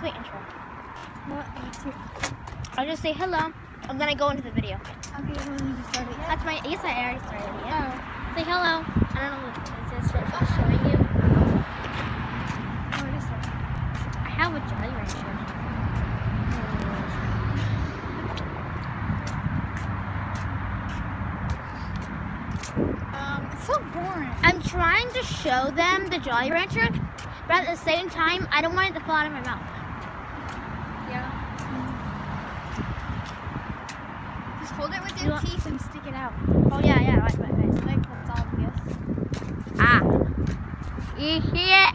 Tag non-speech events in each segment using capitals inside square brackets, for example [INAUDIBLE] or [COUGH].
What's my intro? What? I'll just say hello. I'm gonna go into the video. Okay, well, you just started yet? That's my. Yes, I already started. Yeah. Oh. Say hello. I don't know what is this. Just showing you. Oh, it is. I have a Jolly Rancher. Um, it's so boring. I'm trying to show them the Jolly Rancher, but at the same time, I don't want it to fall out of my mouth. Yeah. Just hold it with You teeth and stick it out. Oh yeah, yeah. Right, right, right. Like that's obvious. Ah. You hear it? [LAUGHS]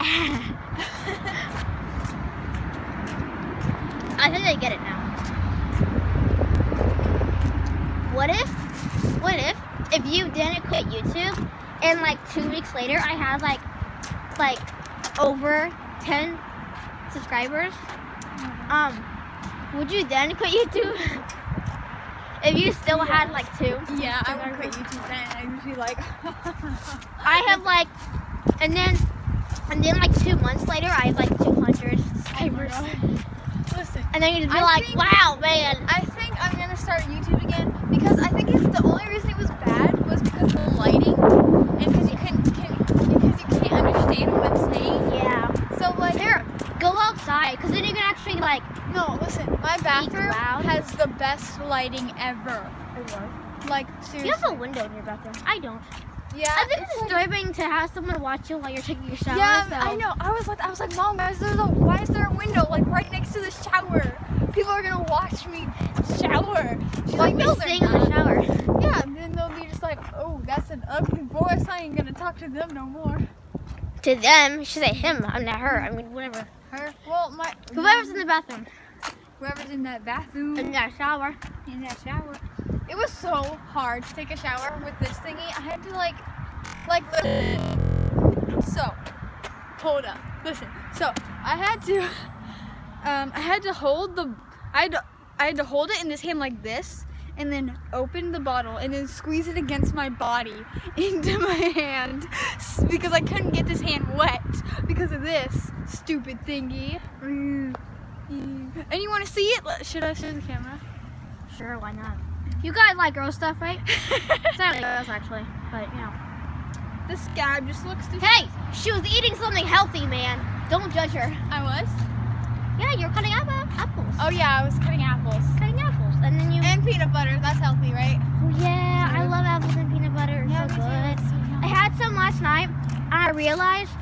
I think I get it now. What if, what if, if you didn't quit YouTube and like two weeks later I had like, like over 10 subscribers? Um, would you then quit YouTube? [LAUGHS] if you still had like two? Yeah, I would quit YouTube then. I would be like, [LAUGHS] I have like, and then, and then like two months later I have like 200 Oh subscribers. God. Listen, And then you just be I like, think- wow, man. I think I'm gonna start YouTube again because I think it's the only reason it was bad was because of the lighting and because you couldn't, because you can't understand what it's saying. Yeah. So like, Here, go outside, because then you can actually like. no, listen, my bathroom has the best lighting ever. Like You have a window in your bathroom. I don't. yeah, I think it's it's like- disturbing to have someone watch you while you're taking your shower. Yeah, so. I know. I was like, I was like, Mom, why is there a, why is there a window like right next to the shower? People are gonna watch me shower. She's Like like, no, they're sing in the shower. Yeah, and then they'll be just like, oh, that's an ugly voice. I ain't gonna talk to them no more. To them, you should say him. I'm not her. I mean, whatever. Her? Well, my Whoever's in the bathroom, whoever's in that bathroom in that shower. in that shower. It was so hard to take a shower with this thingy. I had to like, like, listen. So, hold up, listen. So I had to, um, I had to hold the, I had to, I had to hold it in this hand like this, and then open the bottle and then squeeze it against my body [LAUGHS] into my hand because I couldn't get this hand wet because of this stupid thingy. Mm. And you want to see it? Should I show the camera? Sure, why not? You guys like girl stuff, right? it's not like girls actually, but you know. The scab just looks too. Hey, she was eating something healthy, man. Don't judge her. I was. Yeah, you're cutting up uh, apples. Oh yeah, I was cutting apples Cutting apples, and then you. and peanut butter. That's healthy, right? Oh, yeah, I love apples and peanut butter. It's Yeah, so good. So. I had some last night, and I realized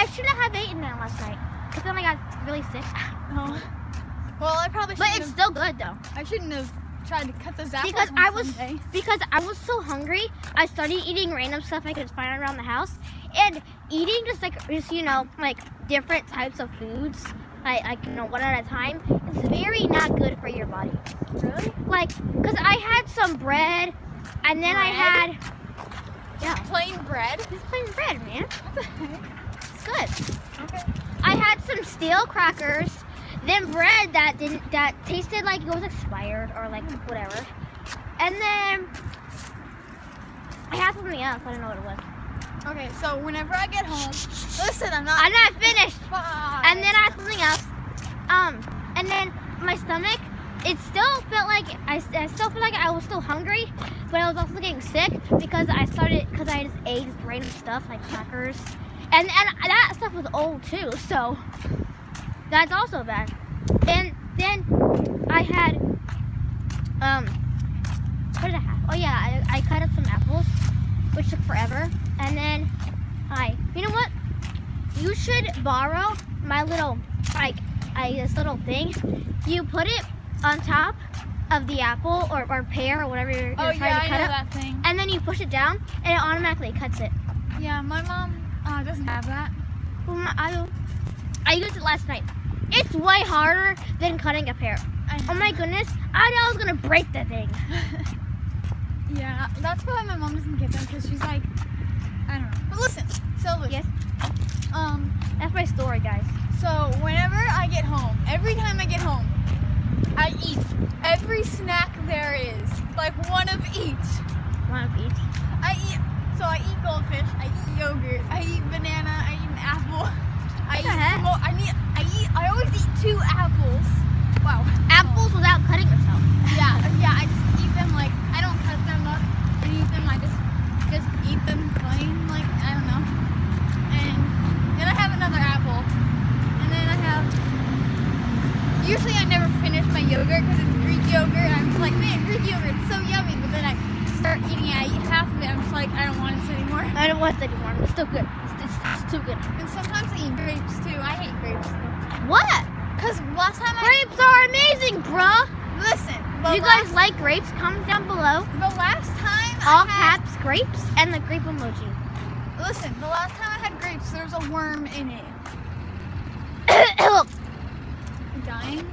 I shouldn't have eaten them last night. Because then I got really sick. [LAUGHS] Oh. Well, I probably But it's have. still good, though. I shouldn't have tried to cut those apples. Because I was because I was so hungry, I started eating random stuff I could find around the house, and eating just like just you know like different types of foods, like like you know one at a time, is very not good for your body. Really? Like, cause I had some bread, and then I had yeah, Plain bread. just plain bread, man. What the heck? It's good. Okay. I had some stale crackers, then bread that didn't that tasted like it was expired or like whatever. And then I had something else, I don't know what it was. Okay. So whenever I get home, listen, I'm not. I'm not finished. Fine. And then I had something else. Um, and then my stomach, it still felt like I, I still feel like I was still hungry, but I was also getting sick because I started because I just ate random stuff like crackers, and and that stuff was old too, so that's also bad. And then I had um, what did I have? Oh yeah, I, I cut up some apples, which took forever, and then I, you know what? You should borrow my little like I this little thing. You put it on top of the apple or, or pear or whatever you're, you're Oh trying yeah, to I cut know up, that thing. and then you push it down, and it automatically cuts it. Yeah, my mom uh, doesn't have that. Well, my- I, I used it last night. It's way harder than cutting a pear. Oh my goodness, I thought I was gonna break the thing. [LAUGHS] yeah, that's why my mom doesn't get them because she's like, I don't know. But listen, so listen. Yes. Um, That's my story, guys. so whenever I get home, every time I get home, I eat every snack there is, like one of each. One of each. I eat, so I eat goldfish, I eat yogurt, I eat banana, I eat an apple, I eat the heck? smo- I need, I eat I always eat two apples. Wow. Apples without cutting yourself. Yeah, yeah. I just eat them like I don't cut them up and eat them. I just just eat them plain, like I don't know. And then I have another apple, and then I have. Usually I never finish my yogurt because it's Greek yogurt. I'm just like, man, Greek yogurt, it's so yummy. But then I start eating it. I eat half of it. I'm just like, I don't want this anymore. I don't want it anymore. It's still good. It's, it's, it's too good. And sometimes I eat grapes too. I hate grapes. What? Cause last time I Grapes are amazing, bruh. listen, you guys like grapes? Comment down below. the last time All I had, caps grapes and the grape emoji. listen, the last time I had grapes, there was a worm in it. [COUGHS] dying?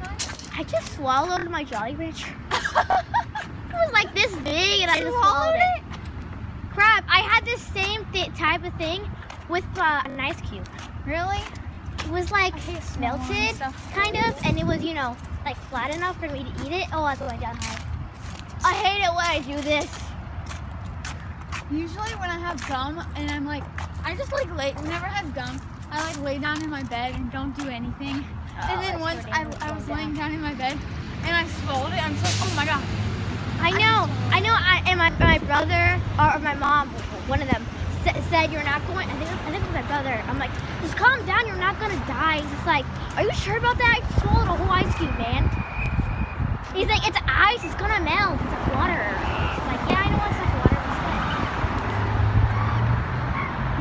I just swallowed my Jolly Rancher. [LAUGHS] it was like this big and I just Swallowed swallowed it. Crap, I had this same type of thing with uh, an ice cube. Really? It was like I melted, kind of, and it was, you know, like flat enough for me to eat it. Oh, I was going down high. I hate it when I do this. Usually when I have gum and I'm like, I just like lay. Whenever I have gum, I like lay down in my bed and don't do anything. Oh, and then Oh, once I, I was laying down in my bed and I swallowed it. I'm just like, oh my god. I know, I know. I and my, my brother or my mom, one of them, said you're not going. I think I think it was my brother. I'm like, just calm down. You're not gonna die. He's just like, are you sure about that? I swallowed a whole ice cube, man. He's like, it's ice. It's gonna melt. It's like water. He's like, yeah, I know it's like water.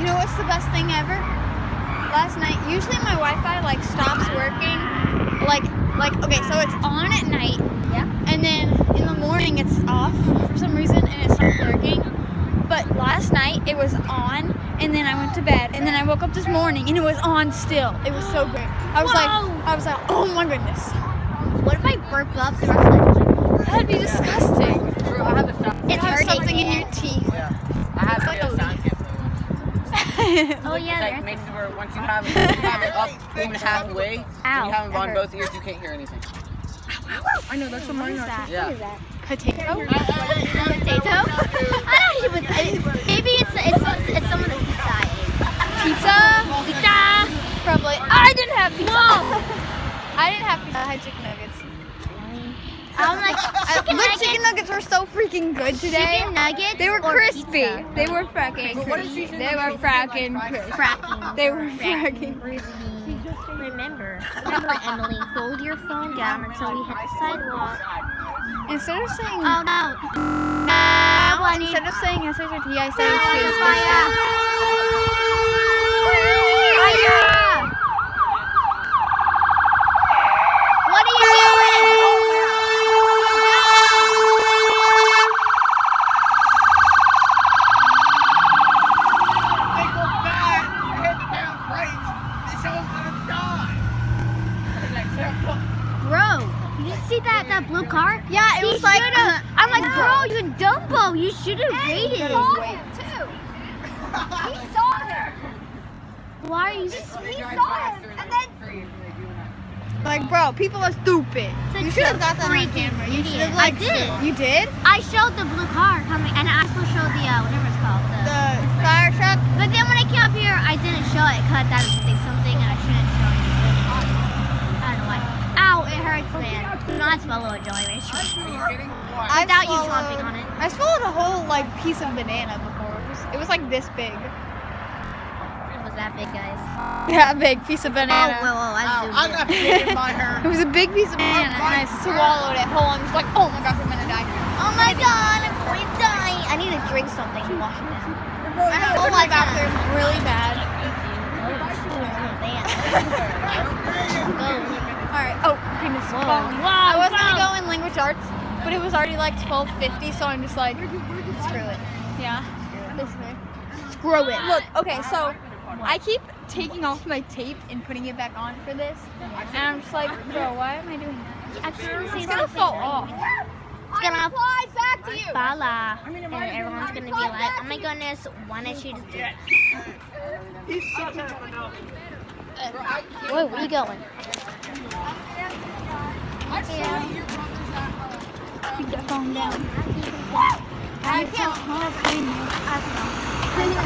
You know what's the best thing ever? Last night, usually my Wi-Fi like stops working. Like, like okay, so it's on at night. Yeah. And then in the morning it's off for some reason and it stops working. But last night it was on and then I went to bed and then I woke up this morning and it was on still. It was so great. I was Whoa. like, I was like, oh my goodness. What if I burp up the rest of the time? That'd be disgusting. Bro, I have the sound. It's You have hurting. something in your teeth. Yeah. I have Like a sound leaf. cancel. [LAUGHS] Oh Like, yeah, It like there's makes it where once you have, it, you have it up even [LAUGHS] halfway, Ow, and you have it that on both ears, you can't hear anything. I know that's a What is that? Yeah. What is that? Potato? Potato? I don't even. Maybe it's it's it's some of the pizza I ate. Pizza? Pizza. Probably. I didn't have pizza. [LAUGHS] I didn't have pizza. I had chicken nuggets. I'm like chicken nuggets. chicken nuggets were so freaking good today. Chicken nuggets. They were crispy. pizza? They were fracking crispy. They were fracking crispy. Fracking. They were fracking Remember, remember, Emily, hold your phone down until we hit the sidewalk. Instead of saying Oh no. No, need. instead of saying SHT, I say Fire. shoes. Fire. What are you doing? They go back. You hit the damn brakes. This one's gonna die. Bro, you see that that blue car? Yeah, it He was like shoulda- I'm like, bro, you Dumbo. You should have waited. too. He saw him. Why are you? He saw him, and then like, bro, people are stupid. Such You should have got that on camera. You should have like. I did. You did? I showed the blue car coming, and I also showed the uh, whatever it's called. The, The fire truck. but then when I came up here, I didn't show it because that would say something, and I shouldn't show it. I don't know why. Ow, it hurts, man. Do not swallow a Jolly Rancher. I Without you swallowed- chomping on it. I swallowed a whole like piece of banana before. It was, it was like this big. It was that big, guys. [LAUGHS] Yeah, big piece of Oh, banana. whoa, whoa, I Ow, zoomed I in. got bit in my hair. [LAUGHS] It was a big piece of banana, and I swallowed it whole. I'm just like, oh my gosh, I'm gonna die. Oh my god, I'm going to die. I need to drink something to wash it down. I have to go to bathroom really bad. Alright. [LAUGHS] Oh, goodness. Whoa, Well, whoa, I was whoa. gonna go in language arts, but it was already like 12:50, so I'm just like, Screw it. yeah. This way. Screw it. Look, okay, so I keep taking off my tape and putting it back on for this, and I'm just like, bro, why am I doing that? I can't say It's gonna fall off. It's gonna fly back to you. Fala. And everyone's gonna be like, oh my goodness, why didn't she just do that? Wait, where you going? Keep that phone down. I can't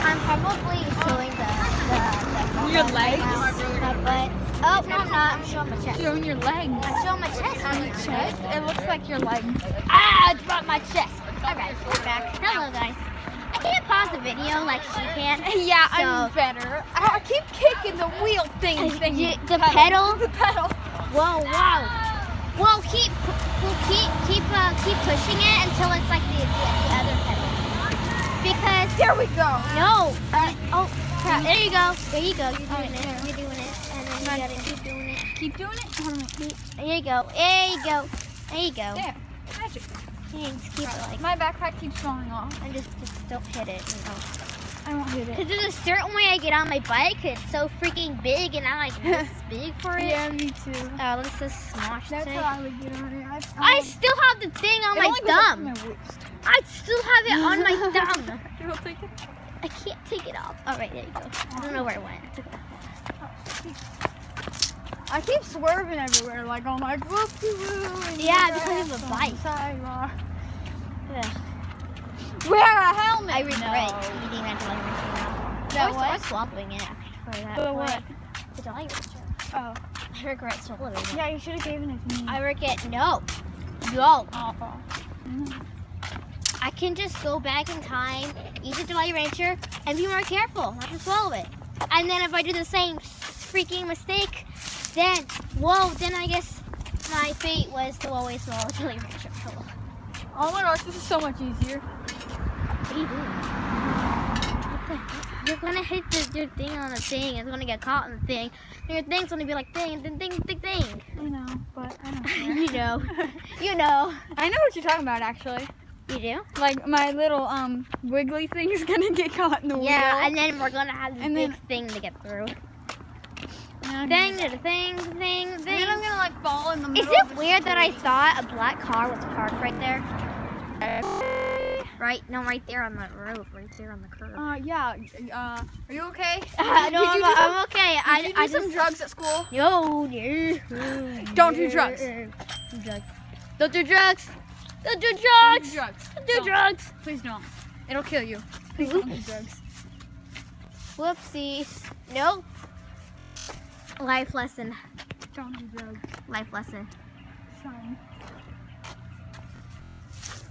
I'm probably showing the, the, the Your legs? My butt. Oh, no, I'm not. I'm showing my chest. Showing your legs. I'm showing my chest. On your chest? It looks like your legs. Ah, I dropped my chest. Alright, we're back. Hello, guys. I can't pause the video like she can. [LAUGHS] Yeah, So- I'm better. I keep kicking the wheel thing. [LAUGHS] Thing the pedal? The pedal. Whoa, wow. Well, keep, well, keep, keep, uh, keep pushing it until it's like the, the, the other pedal. Because There we go. no, uh, oh, crap. There you go. There you go. You're doing Alright, it. there. You're doing it, and then you gotta keep doing it. Keep doing it. There you go. There you go. There you go. There. Magic. Just keep it like, My backpack keeps falling off. and just, just don't hit it. You know. I won't hit it. Cause there's a certain way I get on my bike. It's so freaking big, and I'm like [LAUGHS] this big for it. Yeah, me too. Oh, let's just smosh That's it. how I would get on it. I, I um, still have the thing on my only goes up to thumb. my. I still have it on my [LAUGHS] thumb. You will take it. I can't take it off. All right, there you go. I don't know where it went. I took it off. I keep swerving everywhere, like I'm like whoop woo Yeah, because of the on bike. sidewalk. Ugh. Wear a helmet. I regret No. eating that now. That or, what? swapping it for that. For what? The rancher. Oh, I regret swallowing it. yeah, you should have given it to me. I regret no. No. oh. I can just go back in time, eat the Jolly Rancher, and be more careful not to swallow it. And then if I do the same freaking mistake, then, whoa, then I guess my fate was to always swallow Jolly Rancher. Oh my gosh, this is so much easier. What are you doing? You're gonna hit this your thing on the thing, it's gonna get caught in the thing, and your thing's gonna be like thing, ding, thing, ding, ding. I know, but I don't [LAUGHS] you know. [LAUGHS] You know. I know what you're talking about, actually. You do? Like my little um wiggly thing is gonna get caught in the Yeah, wheel. and then we're gonna have this And big then- thing to get through. Thing, the thing, thing, And thing. then I'm gonna like fall in the Is it weird that I thought a black car was parked right there? [LAUGHS] Right? No, right there on the road, right there on the curb. Uh, yeah. Uh, are you okay? Uh, [LAUGHS] no, I'm, some- I'm okay. Did I, you do I some just, drugs at school? Yo, no. Don't do drugs. Do drugs. Don't do drugs. Don't do Don't do drugs. Don't do Don't. drugs. Please don't. It'll kill you. Please don't do drugs. Whoopsie. No. Life lesson. Don't do drugs. Life lesson. Son.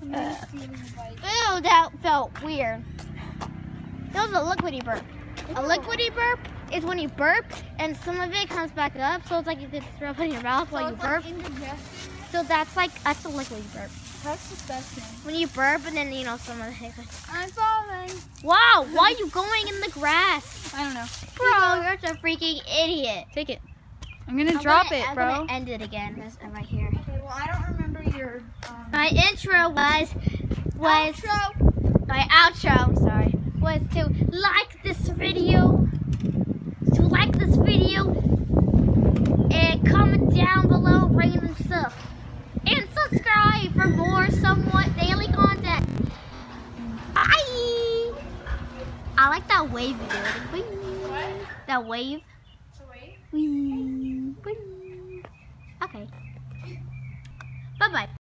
Uh. Ew, that felt weird. That was a liquidy burp. A liquidy burp is when you burp and some of it comes back up, so it's like you could throw it in your mouth while you burp. So that's like that's a liquidy burp. That's disgusting. When you burp and then you know some of it. I'm falling. Wow, why are you going in the grass? I don't know. Bro, you're such a freaking idiot. Take it. I'm gonna I'm drop gonna- it, I'm bro. gonna end it again. Uh, right here. Okay, well, I don't remember your um, My intro was was outro. my outro, sorry, was to like this video, to like this video, and comment down below random stuff, and subscribe for more somewhat daily content. Bye. I like that wave you did. That wave. Whee. Whee. Okay. Bye bye.